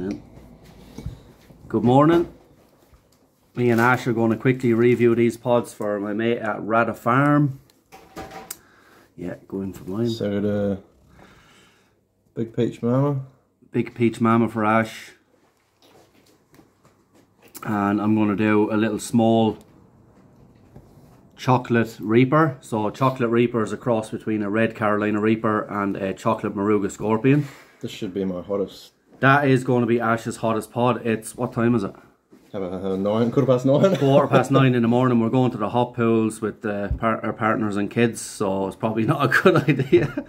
in. Good morning. Me and Ash are going to quickly review these pods for my mate at Rada Farm. Yeah, going for mine. So the Big Peach Mama. Big Peach Mama for Ash. And I'm going to do a little small chocolate reaper. So chocolate reaper is a cross between a red Carolina reaper and a chocolate Moruga scorpion. This should be my hottest. That is going to be Ash's hottest pod. It's, what time is it? Have a, have a nine, quarter past nine. Quarter past nine in the morning. We're going to the hot pools with uh, par our partners and kids, so it's probably not a good idea.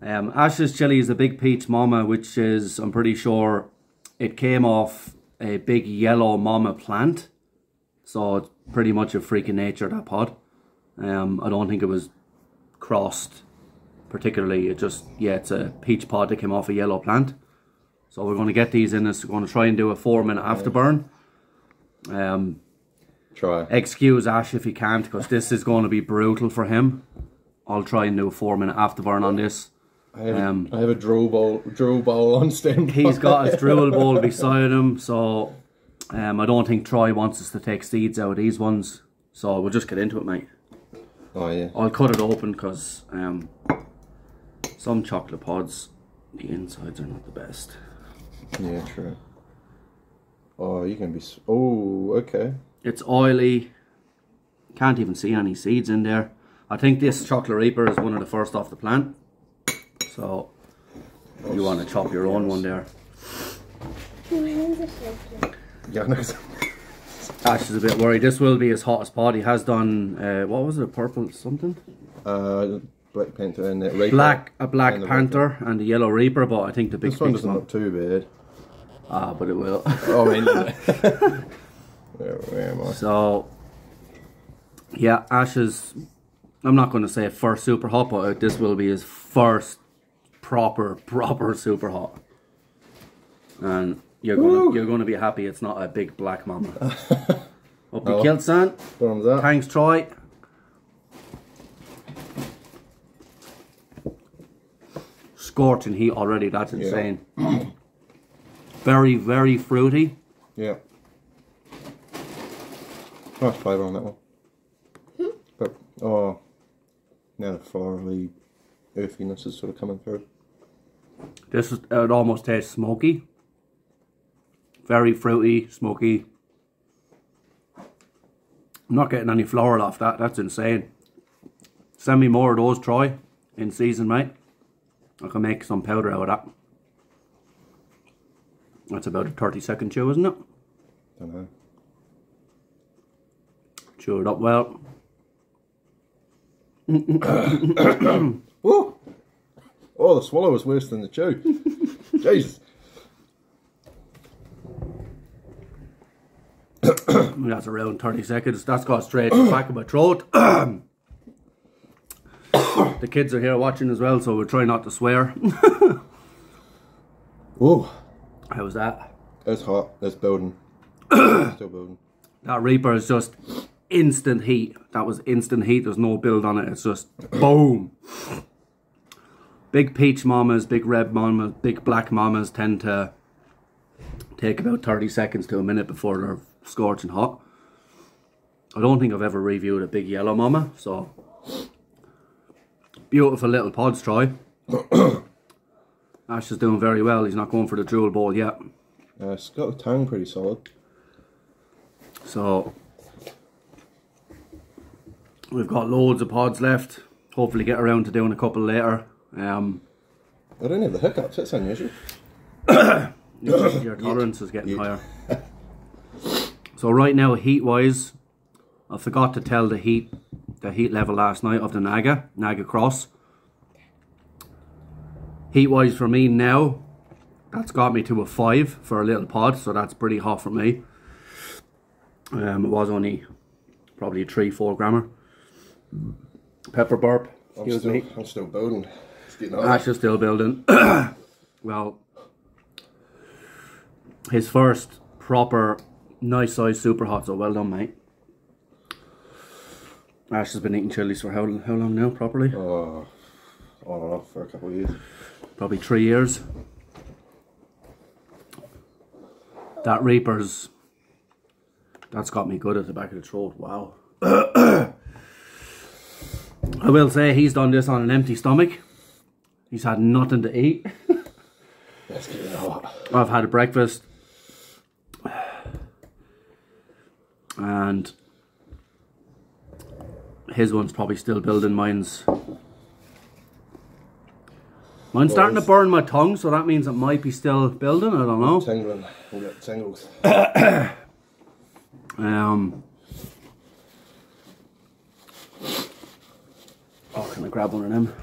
Um, Ash's chili is a big peach mama, which is, I'm pretty sure, it came off a big yellow mama plant. So it's pretty much a freak of nature, that pod. Um, I don't think it was crossed particularly. It just, yeah, it's a peach pod that came off a yellow plant. So we're going to get these in this. We're going to try and do a four minute afterburn. Um, Try. excuse Ash if he can't because this is going to be brutal for him. I'll try and do a four minute afterburn on this. I have, um, I have a drill bowl, drill bowl on standby. He's got his drill bowl beside him, so um, I don't think Troy wants us to take seeds out of these ones. So we'll just get into it, mate. Oh yeah. I'll cut it open because um, some chocolate pods, the insides are not the best. Yeah, true. Oh, you can be. Oh, okay. It's oily. Can't even see any seeds in there. I think this chocolate reaper is one of the first off the plant. So you want to chop your own one there. My hands are shaking. Yeah, no. Ash is a bit worried. This will be his hottest pod. He has done uh, what was it? A purple something? uh, Black Panther and that Reaper. Black a Black And the Panther and the Yellow Reaper, but I think the big This one doesn't one- look too bad. Ah, but it will. Oh, I mean, where, where am I? So, yeah, Ash is. I'm not going to say first super hot, but this will be his first proper, proper super hot. And you're Woo. to you're going to be happy it's not a big black mama. Up the Oh. kilt, son. Thumbs up. Thanks, Troy. Scorching heat already. That's Yeah. insane. very, very fruity. Yeah. Nice flavour on that one. But, oh, now the florally earthiness is sort of coming through. This is, it almost tastes smoky. Very fruity, smoky. I'm not getting any floral off that. That's insane. Send me more of those, Troy, in season, mate. I can make some powder out of that. That's about a 30 second chew, isn't it? Don't know. Chew it up well. Woo! Oh, the swallow was worse than the chew. Jesus. That's around 30 seconds. That's got straight to the back of my throat. The kids are here watching as well, so we'll try not to swear. Ooh, How's that? it's hot. It's building. Still building. That Reaper is just instant heat. That was instant heat. There's no build on it. It's just boom. Big peach mamas, big red mamas, big black mamas tend to take about 30 seconds to a minute before they're scorching hot. I don't think I've ever reviewed a big yellow mama, so beautiful little pods, Troy. Ash is doing very well. He's not going for the jewel ball yet. Uh, it's got the tongue pretty solid. So we've got loads of pods left. Hopefully get around to doing a couple later. Um, I don't have the hiccups. That's unusual. your, your tolerance is getting higher. So right now, heat wise, I forgot to tell the heat the heat level last night of the Naga Naga Cross. Heat wise for me now, that's got me to a five for a little pod, so that's pretty hot for me. Um, it was only probably a three four grammer. Pepper burp. I'm Excuse still, me. I'm still building. It's getting hot. Ash is still building. well, his first proper nice size super hot, so well done, mate. Ash has been eating chilies for how, how long now, properly? Oh, on and off for a couple of years. Probably three years. That Reaper's, that's got me good at the back of the throat. Wow. I will say he's done this on an empty stomach. He's had nothing to eat. Let's get it. I've had a breakfast. And his one's probably still building. Mine's mine's starting to burn my tongue, so that means it might be still building. I don't know. Tingling. We got tingles. Um. Oh, can I grab one of them?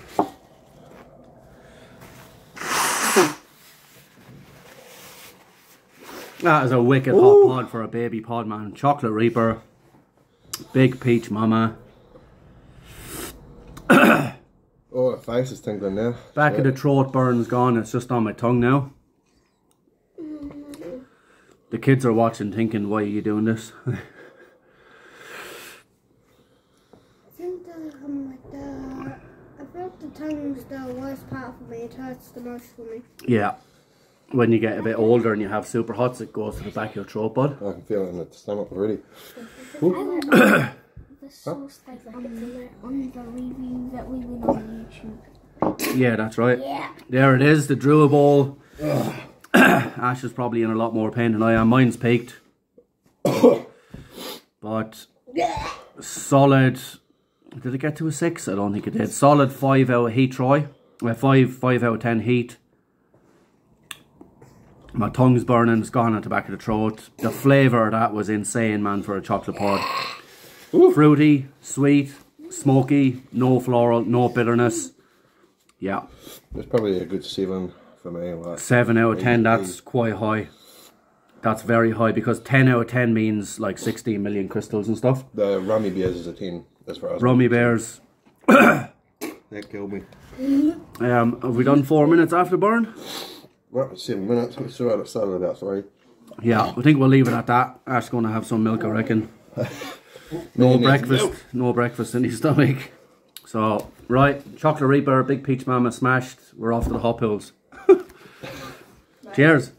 That is a wicked hot pod for a baby pod, man. Chocolate Reaper, Big Peach Mama. Oh, the face is tingling now. Back of the throat burn's gone. It's just on my tongue now. The kids are watching, thinking, "Why are you doing this?" I think that like the, I feel like the tongue's the worst part for me. It hurts the most for me. yeah. When you get a bit older and you have super hots, it goes to the back of your throat, bud. I can feel it in the stomach already. the sauce like on on the review that we went on YouTube. Yeah, that's right. Yeah. There it is, the Drew Ball. Ash is probably in a lot more pain than I am. Mine's peaked. but solid. Did it get to a six? I don't think it did. Solid five out of heat, Troy. Uh, five, five out of ten heat. My tongue's burning. It's gone at the back of the throat. The flavour of that was insane, man, for a chocolate pod. Fruity, sweet, smoky, no floral, no bitterness. Yeah. It's probably a good seven for me. Like, Seven out of ten, Eight, that's quite high. That's very high because ten out of ten means like sixteen million crystals and stuff. the Rummy Beers is a 10. That's what I Rummy bears. That killed me. Um, have we done four minutes after burn? Well, seven minutes. We saw it started about three. Yeah, I think we'll leave it at that. Ash gonna have some milk, I reckon. No breakfast, no breakfast in his stomach. So, right, chocolate reaper, big peach mama smashed. We're off to the hop hills. Cheers.